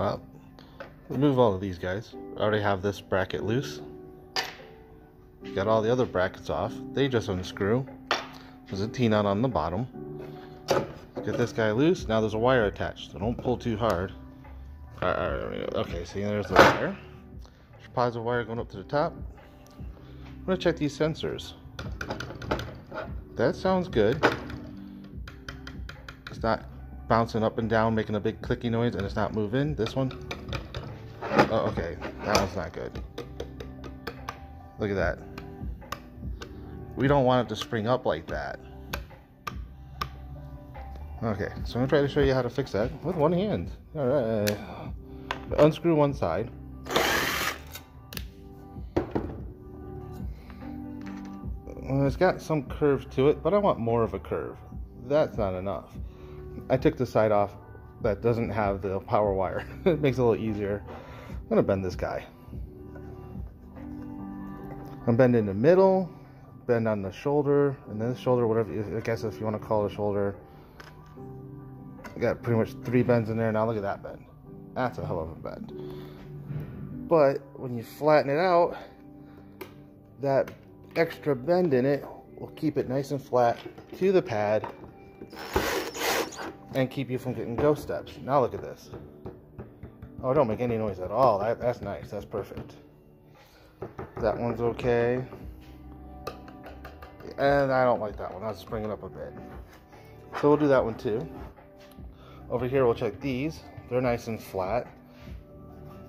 Well, remove all of these guys. I already have this bracket loose. Got all the other brackets off. They just unscrew. There's a T-nut on the bottom. Get this guy loose. Now there's a wire attached, so don't pull too hard. Okay, see there's the wire. There's a positive wire going up to the top. I'm gonna check these sensors. That sounds good. It's not bouncing up and down, making a big clicky noise, and it's not moving. This one. Oh, okay. That one's not good. Look at that. We don't want it to spring up like that. Okay, so I'm gonna try to show you how to fix that with one hand. All right, unscrew one side. Well, it's got some curve to it, but I want more of a curve. That's not enough. I took the side off that doesn't have the power wire. it makes it a little easier. I'm gonna bend this guy. I'm bending the middle, bend on the shoulder, and then the shoulder, whatever, I guess if you want to call it a shoulder, got pretty much three bends in there. Now look at that bend. That's a hell of a bend. But when you flatten it out, that extra bend in it will keep it nice and flat to the pad and keep you from getting ghost steps. Now look at this. Oh, don't make any noise at all. That, that's nice. That's perfect. That one's okay. And I don't like that one. That's bringing up a bit. So we'll do that one too. Over here, we'll check these. They're nice and flat.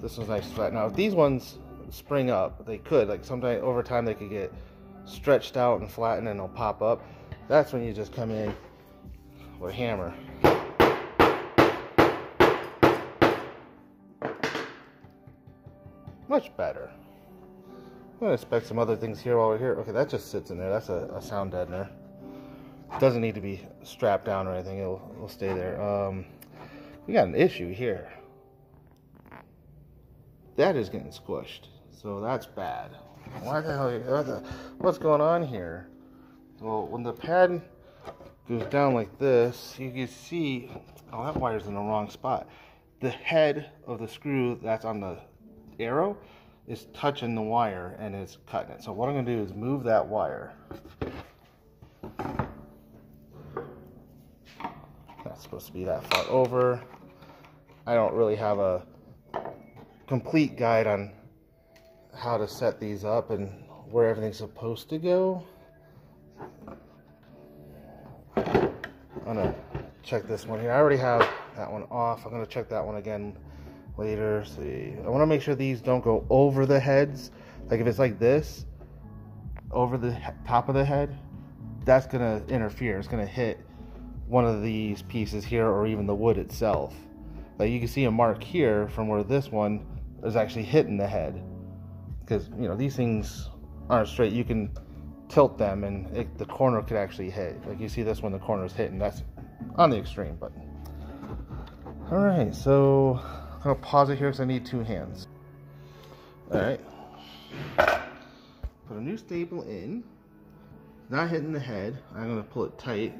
This one's nice and flat. Now, if these ones spring up, they could. Like, sometimes over time, they could get stretched out and flattened and they'll pop up. That's when you just come in with a hammer. Much better. I'm gonna inspect some other things here while we're here. Okay, that just sits in there. That's a, a sound deadener doesn't need to be strapped down or anything. It'll, it'll stay there. Um, we got an issue here. That is getting squished. So that's bad. Why the hell? What the, what's going on here? Well, when the pad goes down like this, you can see, oh, that wire's in the wrong spot. The head of the screw that's on the arrow is touching the wire and it's cutting it. So what I'm gonna do is move that wire. That's supposed to be that far over. I don't really have a complete guide on how to set these up and where everything's supposed to go. I'm gonna check this one here. I already have that one off. I'm gonna check that one again later. See, I want to make sure these don't go over the heads. Like if it's like this, over the top of the head, that's gonna interfere. It's gonna hit one of these pieces here or even the wood itself. Like you can see a mark here from where this one is actually hitting the head. Because, you know, these things aren't straight. You can tilt them and it, the corner could actually hit. Like you see this when the corner is hitting. That's on the extreme, but. All right, so I'm gonna pause it here because I need two hands. All right. Put a new staple in. Not hitting the head. I'm gonna pull it tight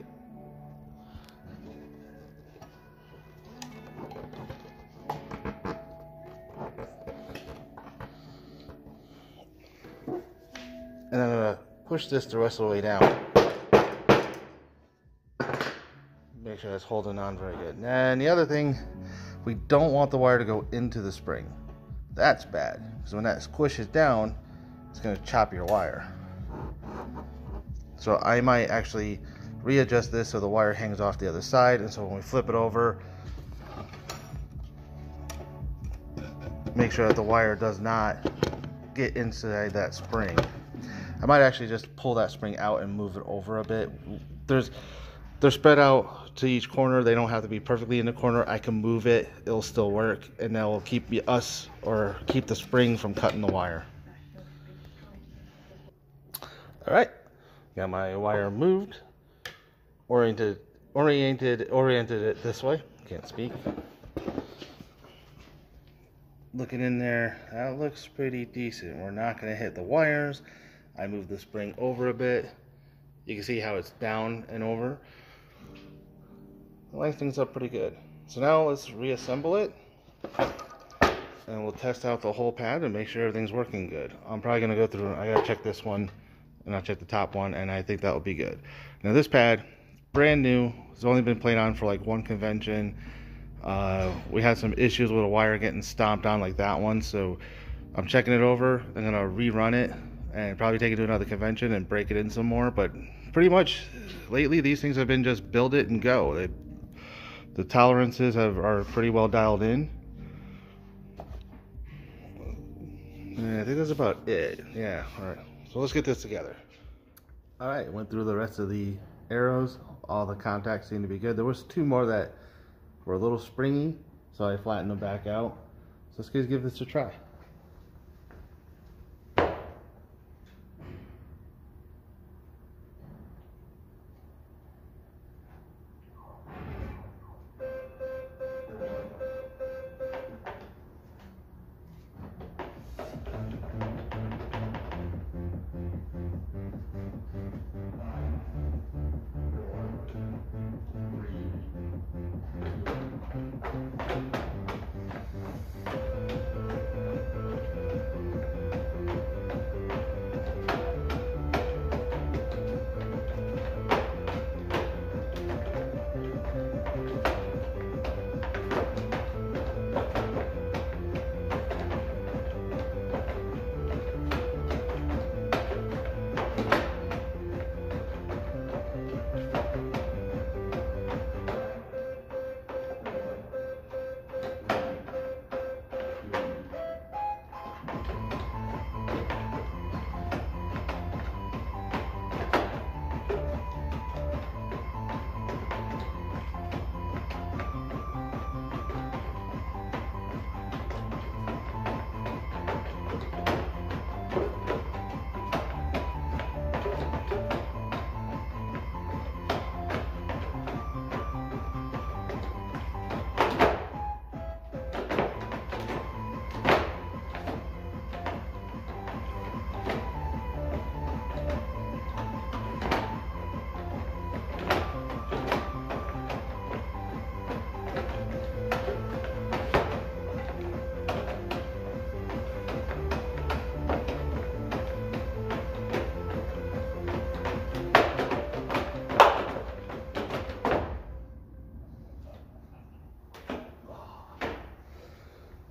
push this the rest of the way down. Make sure it's holding on very good. And the other thing, we don't want the wire to go into the spring. That's bad. Because when that squishes down, it's going to chop your wire. So I might actually readjust this so the wire hangs off the other side. And so when we flip it over, make sure that the wire does not get inside that spring. I might actually just pull that spring out and move it over a bit. There's they're spread out to each corner. They don't have to be perfectly in the corner. I can move it. It'll still work, and that will keep us or keep the spring from cutting the wire. All right, got my wire moved, oriented, oriented, oriented it this way. Can't speak. Looking in there, that looks pretty decent. We're not gonna hit the wires. I move the spring over a bit. You can see how it's down and over. It things up pretty good. So now let's reassemble it and we'll test out the whole pad and make sure everything's working good. I'm probably gonna go through, I gotta check this one and I'll check the top one and I think that will be good. Now this pad, brand new, it's only been played on for like one convention. Uh, we had some issues with a wire getting stomped on like that one, so I'm checking it over. I'm gonna rerun it and probably take it to another convention and break it in some more. But pretty much lately, these things have been just build it and go. They, the tolerances have, are pretty well dialed in. I think that's about it. Yeah, all right. So let's get this together. All right, went through the rest of the arrows. All the contacts seem to be good. There was two more that were a little springy, so I flattened them back out. So let's give this a try.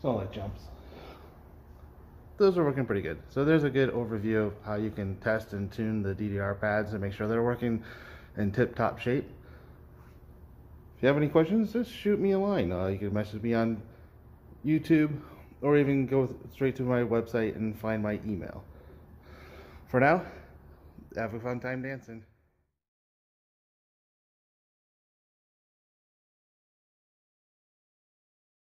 It's all that jumps. Those are working pretty good. So there's a good overview of how you can test and tune the DDR pads and make sure they're working in tip-top shape. If you have any questions, just shoot me a line. Uh, you can message me on YouTube or even go straight to my website and find my email. For now, have a fun time dancing.